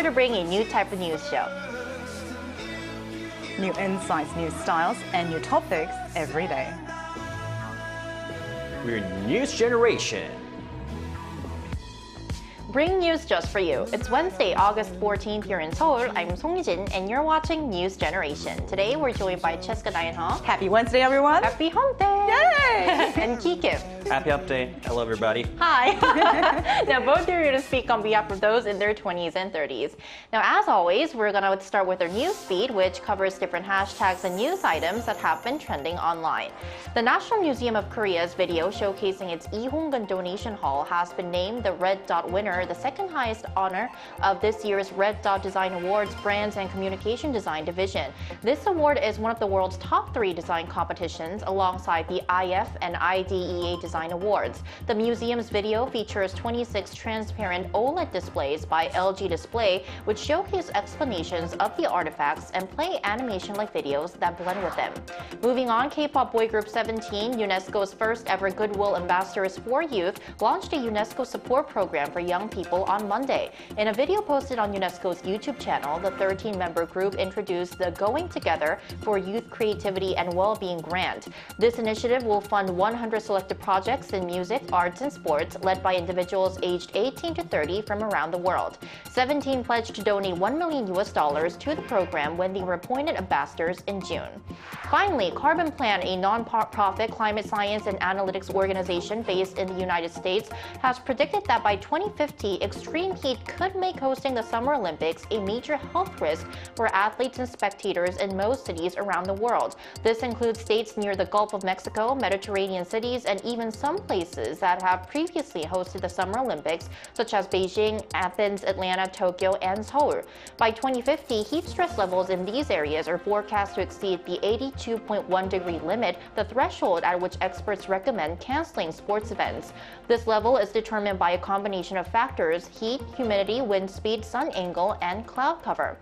We are here to bring a new type of news show. New insights, new styles, and new topics every day. We're News Generation. Bring news just for you. It's Wednesday, August 14th here in Seoul. I'm Song Jin, and you're watching News Generation. Today we're joined by Cheska Dayan Happy Wednesday, everyone! Happy Hump Day! Yay! and Kikip. Happy update. Hello, everybody. Hi. now, both are here to speak on behalf of those in their 20s and 30s. Now, as always, we're going to start with our news feed, which covers different hashtags and news items that have been trending online. The National Museum of Korea's video showcasing its Lee Hong-gun Donation Hall has been named the Red Dot winner, the second highest honor of this year's Red Dot Design Awards Brands and Communication Design Division. This award is one of the world's top three design competitions alongside the IF and IDEA Design Awards. The museum's video features 26 transparent OLED displays by LG Display, which showcase explanations of the artifacts and play animation-like videos that blend with them. Moving on, K-pop boy group 17, UNESCO's first ever Goodwill Ambassadors for Youth, launched a UNESCO support program for young people on Monday. In a video posted on UNESCO's YouTube channel, the 13-member group introduced the Going Together for Youth Creativity and Well-Being grant. This initiative will fund 100 selected projects in music, arts, and sports led by individuals aged 18 to 30 from around the world. 17 pledged to donate 1 million US dollars to the program when they were appointed ambassadors in June. Finally, Carbon Plan, a non-profit climate science and analytics organization based in the United States, has predicted that by 2050, extreme heat could make hosting the Summer Olympics a major health risk for athletes and spectators in most cities around the world. This includes states near the Gulf of Mexico, Mediterranean cities, and even some places that have previously hosted the Summer Olympics, such as Beijing, Athens, Atlanta, Tokyo, and Seoul. By 2050, heat stress levels in these areas are forecast to exceed the 82.1 degree limit, the threshold at which experts recommend canceling sports events. This level is determined by a combination of factors heat, humidity, wind speed, sun angle, and cloud cover.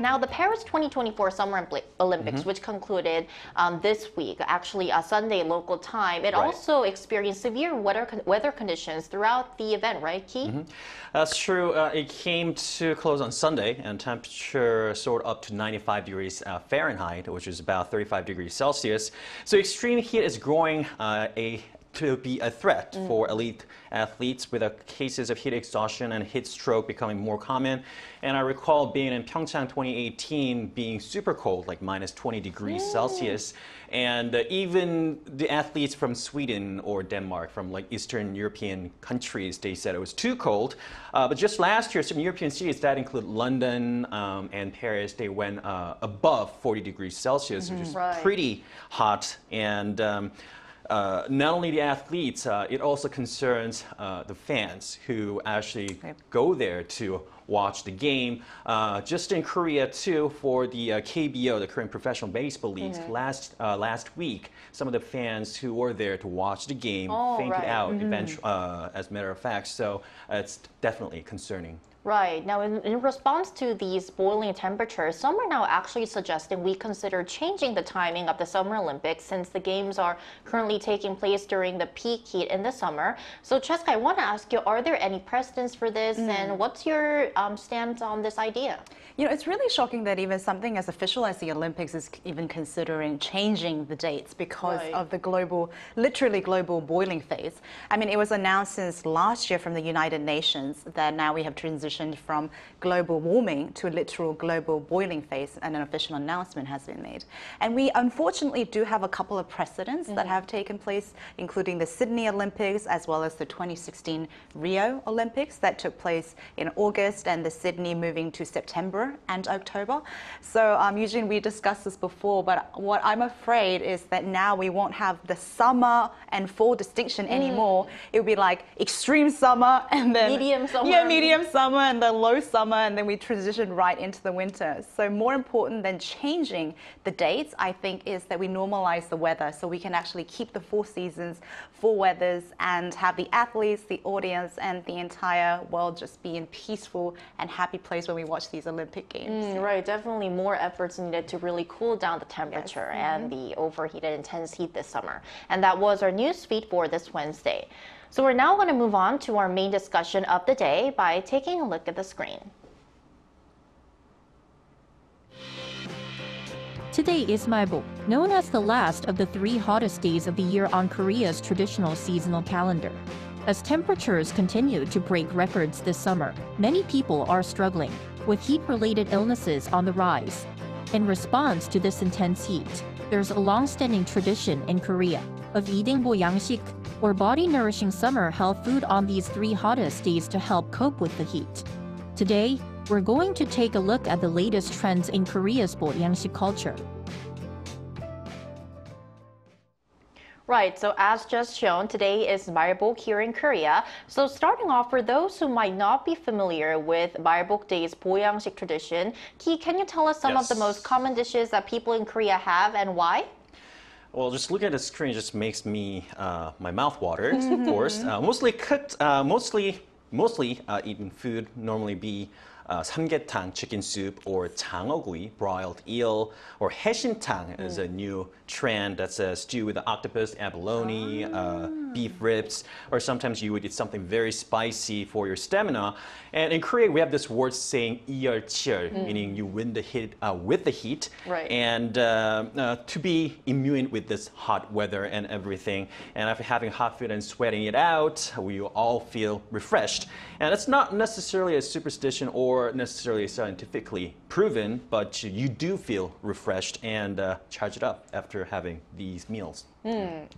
Now, the Paris 2024 Summer Olympics, which concluded um, this week, actually a Sunday local time, it Right. also experienced severe weather, con- weather conditions throughout the event, right, Ki? That's true. Uh, it came to close on Sunday, and temperature soared up to 95 degrees uh, Fahrenheit, which is about 35 degrees Celsius. So extreme heat is growing uh, a to be a threat for elite athletes, with uh, cases of heat exhaustion and heat stroke becoming more common. And I recall being in Pyeongchang 2018 being super cold, like minus 20 degrees Celsius, and uh, even the athletes from Sweden or Denmark, from like Eastern European countries, they said it was too cold. Uh, but just last year, some European cities that include London um, and Paris, they went uh, above 40 degrees Celsius, which is Right. pretty hot. And um, uh, not only the athletes, uh, it also concerns uh, the fans who actually Right. go there to watch the game. Uh, just in Korea too, for the uh, KBO, the Korean Professional Baseball League, last uh, last week, some of the fans who were there to watch the game Oh, fainted right. out. Eventually, uh, as a matter of fact, so it's definitely concerning. Right. Now, in, in response to these boiling temperatures, some are now actually suggesting we consider changing the timing of the Summer Olympics since the Games are currently taking place during the peak heat in the summer. So, Cheska, I want to ask you are there any precedents for this, and what's your um, stance on this idea? You know, it's really shocking that even something as official as the Olympics is even considering changing the dates because Right. of the global, literally global boiling phase. I mean, it was announced since last year from the United Nations that now we have transitioned from global warming to a literal global boiling phase, and an official announcement has been made. And we unfortunately do have a couple of precedents that have taken place, including the Sydney Olympics as well as the 2016 Rio Olympics that took place in August, and the Sydney moving to September and October. So, um, Eugene, we discussed this before, but what I'm afraid is that now we won't have the summer and fall distinction anymore. It will be like extreme summer and then Medium summer. Yeah, medium summer and the low summer, and then we transition right into the winter. So, more important than changing the dates, I think, is that we normalize the weather so we can actually keep the four seasons, four weathers, and have the athletes, the audience, and the entire world just be in peaceful and happy place when we watch these Olympic Games. Mm, right, definitely more efforts needed to really cool down the temperature and the overheated intense heat this summer. And that was our news feed for this Wednesday. So we're now going to move on to our main discussion of the day by taking a look at the screen. Today is Malbok, known as the last of the three hottest days of the year on Korea's traditional seasonal calendar. As temperatures continue to break records this summer, many people are struggling, with heat-related illnesses on the rise. In response to this intense heat, there's a long-standing tradition in Korea of eating boyangshik, or body nourishing summer health food on these three hottest days to help cope with the heat. Today, we're going to take a look at the latest trends in Korea's boyangshik culture. Right, so as just shown, today is Malbok here in Korea. So starting off, for those who might not be familiar with Malbok Day's Boyangshik tradition, Ki, can you tell us some of the most common dishes that people in Korea have and why? Well, just looking at the screen just makes me uh, my mouth water. Of course, uh, mostly cooked, uh, mostly mostly uh, eaten food normally be uh, samgyetang chicken soup or 장어구이 broiled eel or haeshintang is a new trend. That's a stew with octopus, abalone, uh, beef ribs, or sometimes you would eat something very spicy for your stamina. And in Korea, we have this word saying 이열치열, meaning you win the heat uh, with the heat. Right. And uh, uh, to be immune with this hot weather and everything. And after having hot food and sweating it out, we all feel refreshed. And it's not necessarily a superstition or necessarily scientifically proven, but you do feel refreshed and uh, charged up after having these meals.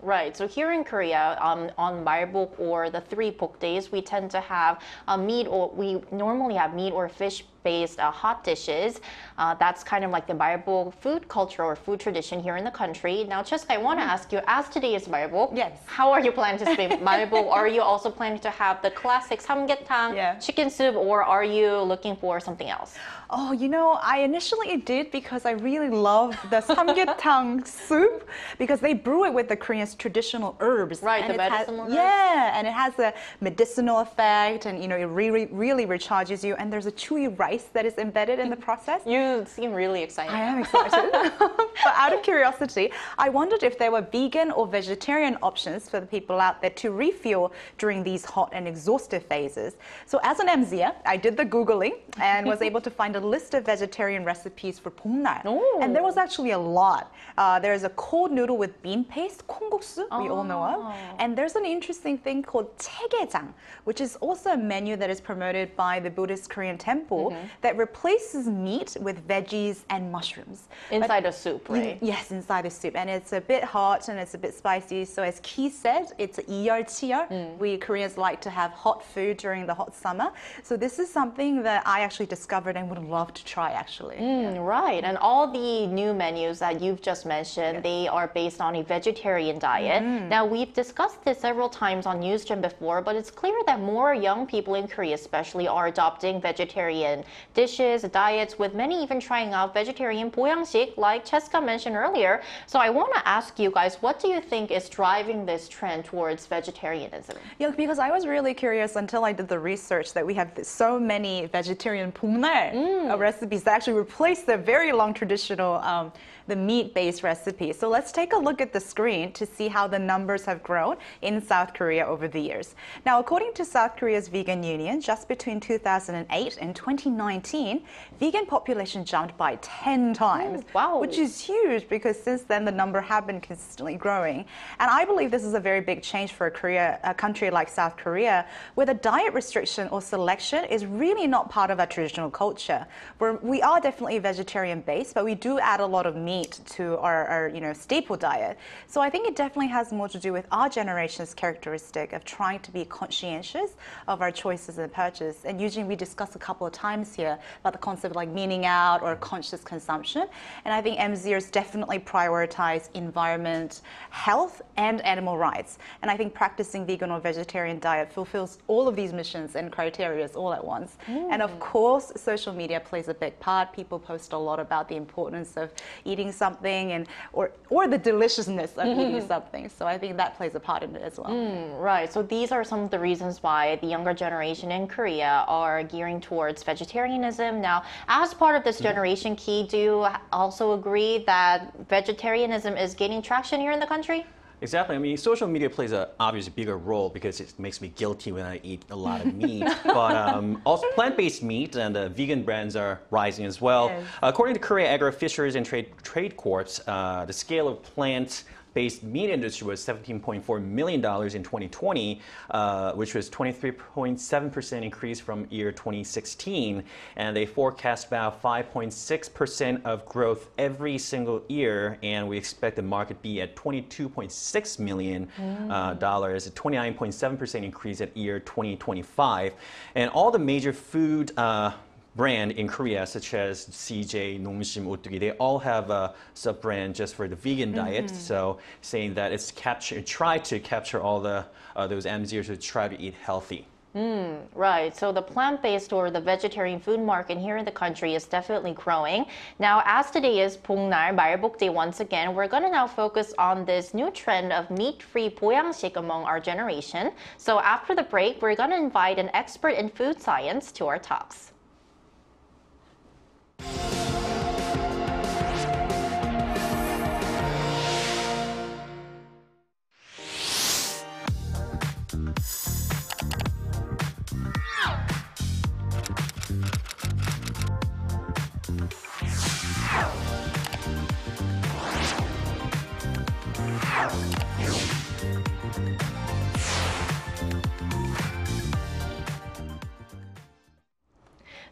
Right. So here in Korea, um, on Malbok or the three Bok days, we tend to have uh, meat or we normally have meat or fish based uh, hot dishes. Uh, that's kind of like the Malbok food culture or food tradition here in the country. Now, Cheska, I want to ask you, as today is Malbok, Yes. how are you planning to spend Malbok? Are you also planning to have the classic samgyetang, Yeah. chicken soup, or are you looking for something else? Oh, you know, I initially did because I really love the samgyetang soup because they brew it with the Korean's traditional herbs. Right, and the has- medicinal. Yeah, and it has a medicinal effect, and you know, it really, really recharges you. And there's a chewy rice that is embedded in the process. You seem really excited. I am excited. but out of curiosity, I wondered if there were vegan or vegetarian options for the people out there to refuel during these hot and exhaustive phases. So as an MZer, I did the Googling and was able to find a list of vegetarian recipes for 봄날. Ooh. And there was actually a lot. Uh, there's a cold noodle with bean paste, kongguksu, we all know of. Oh. And there's an interesting thing called chaegejang, which is also a menu that is promoted by the Buddhist Korean temple Mm-hmm. that replaces meat with veggies and mushrooms. But- Inside a soup, you- right? Yes, inside the soup. And it's a bit hot and it's a bit spicy. So as Ki said, it's 이열치열. Mm. We Koreans like to have hot food during the hot summer. So this is something that I actually discovered and would love to try actually. Mm, right. And mm. all the new menus that you've just mentioned, they are based on a vegetarian diet. Mm-hmm. Now, we've discussed this several times on NewsGen before, but it's clear that more young people in Korea, especially, are adopting vegetarian dishes, diets, with many even trying out vegetarian boyangshik, like Cheska mentioned earlier. So I want to ask you guys, what do you think is driving this trend towards vegetarianism? Yeah, because I was really curious until I did the research that we have so many vegetarian 봄날 uh, recipes that actually replace the very long traditional um, the meat-based recipe. So let's take a look at the screen to see how the numbers have grown in South Korea over the years. Now, according to South Korea's Vegan Union, just between 2008 and 2019, vegan population jumped by 10 times, wow. which is huge because since then the number have been consistently growing. And I believe this is a very big change for a, Korea, a country like South Korea, where the diet restriction or selection is really not part of our traditional culture. We're, we are definitely vegetarian based, but we do add a lot of meat to our, our you know, staple diet. So I think it definitely has more to do with our generation's characteristic of trying to be conscientious of our choices and purchase. And usually we discuss a couple of times here about the concept of like meaning out or conscious consumption. And I think MZers definitely prioritize environment, health, and animal rights. And I think practicing vegan or vegetarian diet fulfills all of these missions and criteria all at once. And of mm. course, social media plays a big part. People post a lot about the importance of eating something and or or the deliciousness of eating mm. something. So I think that plays a part in it as well. Mm, right. So these are some of the reasons why the younger generation in Korea are gearing towards vegetarianism. Now, as part of this mm-hmm. generation, Ki, do you also agree that vegetarianism is gaining traction here in the country? Exactly. I mean, social media plays a obviously bigger role because it makes me guilty when I eat a lot of meat. but um, also, plant-based meat and uh, vegan brands are rising as well. Yes. According to Korea Agro Fisheries and Trade Trade Corps, uh, the scale of plant based meat industry was $17.4 million in 2020, uh, which was 23.7% increase from year 2016. And they forecast about 5.6% of growth every single year. And we expect the market be at 22.6 million uh, dollars, a 29.7% increase at year 2025. And all the major food uh, brand in Korea, such as CJ, Nongshim, Ottogi, they all have a sub-brand just for the vegan diet. Mm -hmm. So saying that it's capture, try to capture all the uh, those MZers who try to eat healthy. Mm, right. So the plant-based or the vegetarian food market here in the country is definitely growing. Now, as today is Pungnar Book Day once again, we're going to now focus on this new trend of meat-free boyangshik among our generation. So after the break, we're going to invite an expert in food science to our talks.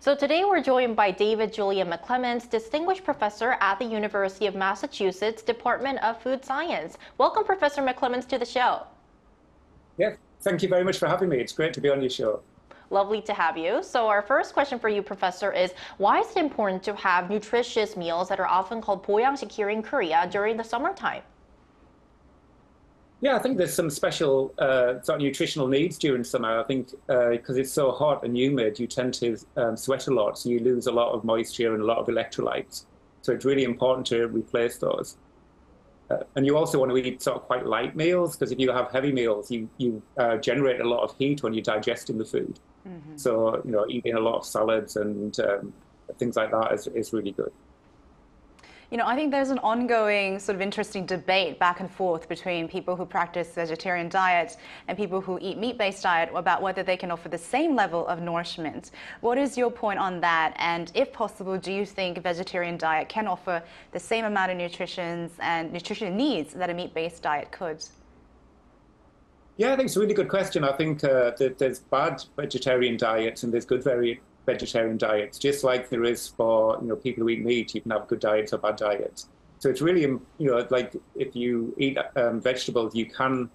So today we're joined by David Julian McClements, Distinguished Professor at the University of Massachusetts Department of Food Science. Welcome, Professor McClements, to the show. Yeah, thank you very much for having me. It's great to be on your show. Lovely to have you. So our first question for you, Professor, is why is it important to have nutritious meals that are often called boyang here in Korea during the summertime? Yeah, I think there's some special uh, sort of nutritional needs during summer. I think because it's so hot and humid, you tend to um, sweat a lot, so you lose a lot of moisture and a lot of electrolytes. So it's really important to replace those. Uh, and you also want to eat sort of quite light meals because if you have heavy meals, you you uh, generate a lot of heat when you're digesting the food. So you know, eating a lot of salads and um, things like that is, is really good. You know, I think there's an ongoing sort of interesting debate back and forth between people who practice vegetarian diets and people who eat meat-based diet about whether they can offer the same level of nourishment. What is your point on that? And if possible, do you think a vegetarian diet can offer the same amount of nutrition and nutrition needs that a meat-based diet could? Yeah, I think it's a really good question. I think uh, that there's bad vegetarian diets and there's good very vegetarian diets, just like there is for you know people who eat meat. You can have good diets or bad diets. So it's really um, you know like if you eat um, vegetables, you can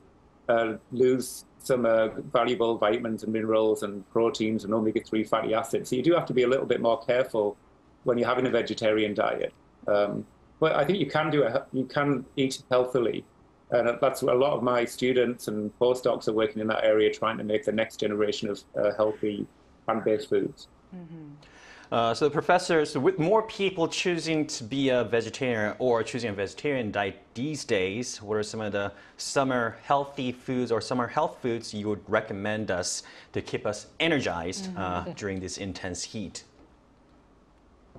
uh, lose some uh, valuable vitamins and minerals and proteins and omega-3 fatty acids. So you do have to be a little bit more careful when you're having a vegetarian diet. Um, but I think you can do it. You can eat healthily. And that's a lot of my students and postdocs are working in that area, trying to make the next generation of uh, healthy plant-based foods. Uh, so, Professor, so with more people choosing to be a vegetarian or choosing a vegetarian diet these days, what are some of the summer healthy foods or summer health foods you would recommend us to keep us energized uh, during this intense heat?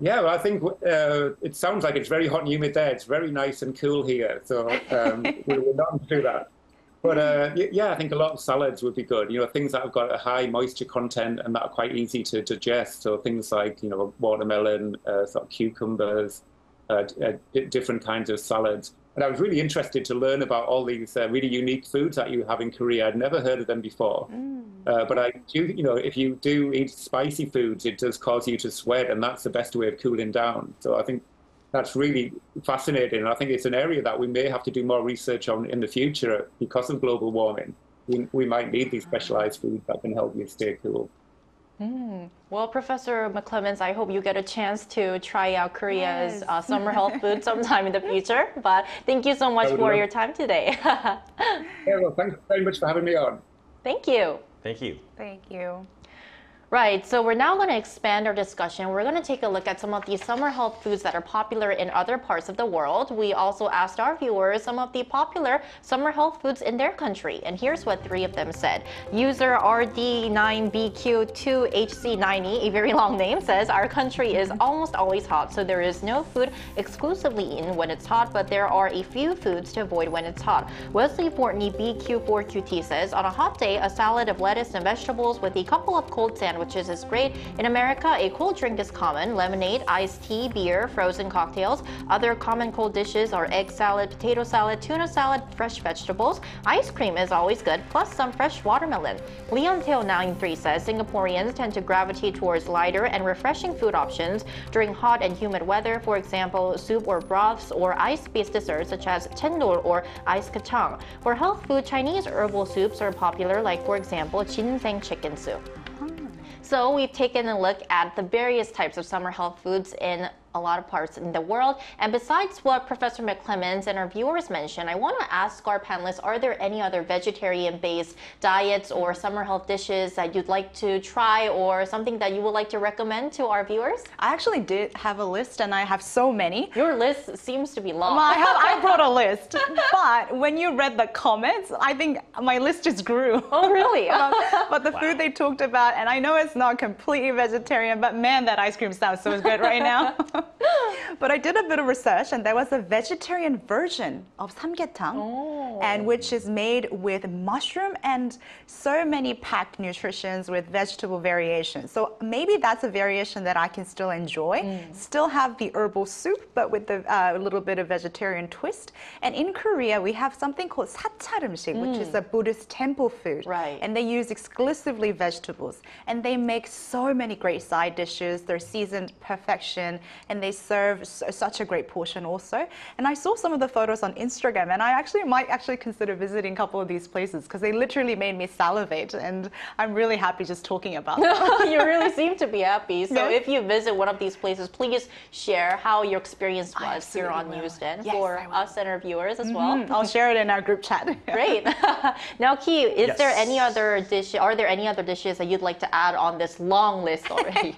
Yeah, well, I think uh, it sounds like it's very hot and humid there. It's very nice and cool here, so um, we- we're not do that. But uh, yeah, I think a lot of salads would be good. You know, things that have got a high moisture content and that are quite easy to digest. So things like you know watermelon, uh, sort of cucumbers, uh, uh, different kinds of salads. And I was really interested to learn about all these uh, really unique foods that you have in Korea. I'd never heard of them before. Uh, but I do, you know, if you do eat spicy foods, it does cause you to sweat, and that's the best way of cooling down. So I think that's really fascinating. And I think it's an area that we may have to do more research on in the future because of global warming. We, we might need these specialized foods that can help you stay cool. Well, Professor McClements, I hope you get a chance to try out Korea's Yes. uh, summer health food sometime in the future. But thank you so much for love- your time today. Yeah, well, thanks very much for having me on. thank you. Thank you. Thank you. Right, so we're now going to expand our discussion. We're going to take a look at some of the summer health foods that are popular in other parts of the world. We also asked our viewers some of the popular summer health foods in their country, and here's what three of them said. User RD9BQ2HC90, a very long name, says our country is almost always hot, so there is no food exclusively eaten when it's hot, but there are a few foods to avoid when it's hot. Wesley Fortney BQ4QT says on a hot day, a salad of lettuce and vegetables with a couple of cold sandwiches sandwiches is great. In America, a cold drink is common lemonade, iced tea, beer, frozen cocktails. Other common cold dishes are egg salad, potato salad, tuna salad, fresh vegetables. Ice cream is always good, plus some fresh watermelon. Leon Tail 93 says Singaporeans tend to gravitate towards lighter and refreshing food options during hot and humid weather, for example, soup or broths or ice based desserts such as chendol or ice kacang. For health food, Chinese herbal soups are popular, like, for example, ginseng chicken soup. So we've taken a look at the various types of summer health foods in a lot of parts in the world. And besides what Professor McClements and our viewers mentioned, I want to ask our panelists, are there any other vegetarian-based diets or summer health dishes that you'd like to try or something that you would like to recommend to our viewers? I actually did have a list and I have so many. Your list seems to be long. I, have, I brought a list, but when you read the comments, I think my list just grew. Oh, really? Um, but the wow. food they talked about, and I know it's not completely vegetarian, but man, that ice cream sounds so good right now. but I did a bit of research and there was a vegetarian version of samgyetang, oh. and which is made with mushroom and so many packed nutritions with vegetable variations. So maybe that's a variation that I can still enjoy, mm. still have the herbal soup, but with a uh, little bit of vegetarian twist. And in Korea, we have something called sacharimshik, mm. which is mm. a Buddhist temple food. Right. And they use exclusively vegetables. And they make so many great side dishes. They're seasoned perfection, and they serve such a great portion also. And I saw some of the photos on Instagram, and I actually might actually consider visiting a couple of these places because they literally made me salivate, and I'm really happy just talking about them. you really seem to be happy. So yes. if you visit one of these places, please share how your experience was here on will. NewsGen yes, for us and our viewers as mm -hmm. well. Mm-hmm. I'll share it in our group chat. Great. now, Ki, is yes. there any other dish? Are there any other dishes that you'd like to add on this long list already?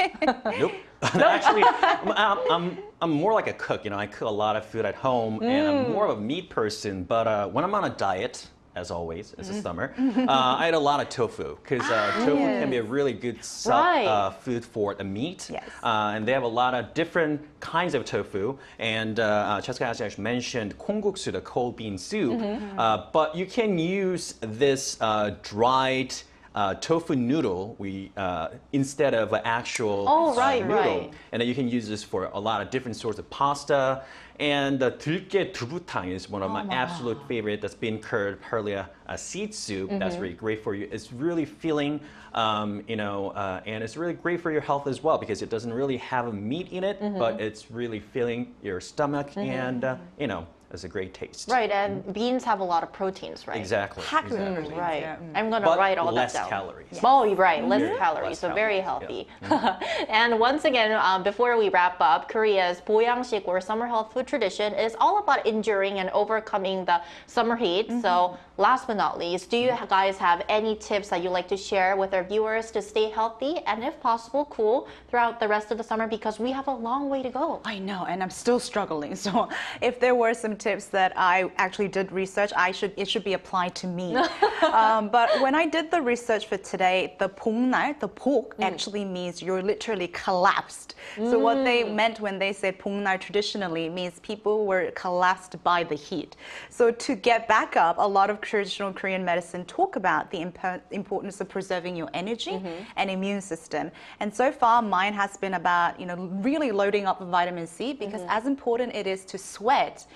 nope. Actually, I'm, I'm, I'm, more like a cook. You know, I cook a lot of food at home, mm. and I'm more of a meat person. But uh, when I'm on a diet, as always, it's mm. the summer, uh, I eat a lot of tofu because uh, ah, tofu yes. can be a really good right. uh, food for the meat. Yes. Uh, and they have a lot of different kinds of tofu. And uh, Cheska has actually mentioned kongguksu, the cold bean soup. Mm -hmm. but you can use this dried uh, tofu noodle, we uh, instead of actual oh, uh, right, noodle, right. and then you can use this for a lot of different sorts of pasta. And the 들깨 두부탕 is one of oh, my absolute favorite. That's bean curd perilla uh, seed soup. Mm -hmm. That's mm-hmm. really great for you. It's really filling, um, you know, uh, and it's really great for your health as well because it doesn't really have meat in it, mm -hmm. but it's really filling your stomach mm -hmm. and uh, you know as a great taste. Right, and mm. beans have a lot of proteins, right? Exactly. Packed exactly. right. Yeah. I'm gonna write all that down. Calories. Yeah. Oh, right, less calories. Less so calories. very healthy. Yeah. Mm-hmm. and once again, um, before we wrap up, Korea's boyangshik or summer health food tradition is all about enduring and overcoming the summer heat. Mm -hmm. So last but not least, do you guys have any tips that you'd like to share with our viewers to stay healthy and if possible, cool throughout the rest of the summer because we have a long way to go. I know, and I'm still struggling. So if there were some tips that I actually did research. I should it should be applied to me. um, but when I did the research for today, the pungnal, the pork, mm. actually means you're literally collapsed. Mm. So what they mm. meant when they said pungnal traditionally means people were collapsed by the heat. So to get back up, a lot of traditional Korean medicine talk about the imp importance of preserving your energy mm -hmm. and immune system. And so far, mine has been about you know really loading up with vitamin C because -hmm. as important it is to sweat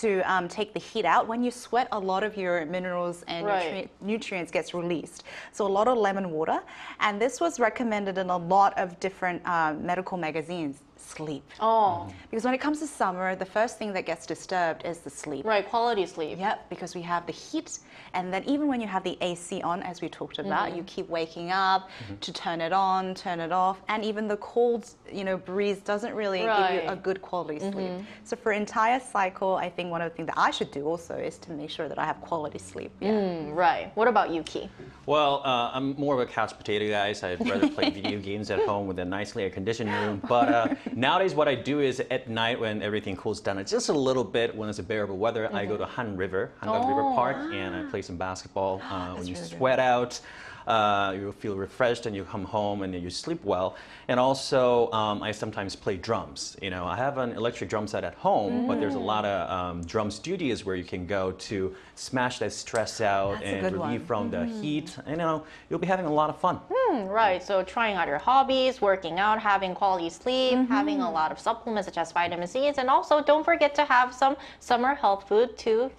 to um, take the heat out. When you sweat, a lot of your minerals and right. nutri nutrients gets released. So a lot of lemon water. And this was recommended in a lot of different uh, medical magazines sleep. Oh, Because when it comes to summer, the first thing that gets disturbed is the sleep. right, quality sleep. Yep, because we have the heat, and then even when you have the AC on, as we talked about, you keep waking up to turn it on, turn it off, and even the cold, you know, breeze doesn't really give you a good quality sleep. So for entire cycle, I think one of the things that I should do also is to make sure that I have quality sleep. Yeah. Mm, right. What about you, Ki? Well, uh, I'm more of a couch potato guy, so I'd rather play video games at home with a nicely air conditioned room. But uh, nowadays, what I do is at night when everything cools down just a little bit, when it's a bearable weather, I go to Han River, Hangang River Oh. Park, and I play some basketball. Uh, when you really good. sweat out, uh, you feel refreshed, and you come home and you sleep well. And also, um, I sometimes play drums. You know, I have an electric drum set at home, but there's a lot of um, drum studios where you can go to smash that stress out That's and relieve one. from the heat. You know, you'll be having a lot of fun. Mm, Right. So trying out your hobbies, working out, having quality sleep, having a lot of supplements such as vitamin C's, and also don't forget to have some summer health food to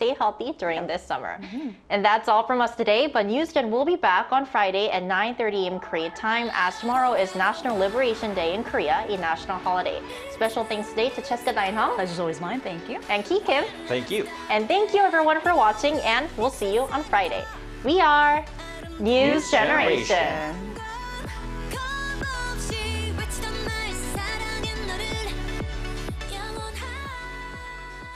stay healthy during this summer. Mm-hmm. And that's all from us today. But NewsGen will be back on Friday at 9:30 a.m. Korea time, as tomorrow is National Liberation Day in Korea, a national holiday. Special thanks today to Cheska Dainhong Pleasure's always mine. Thank you. and Ki Kim. Thank you. And thank you everyone for watching, and we'll see you on Friday. We are News, News Generation. Generation.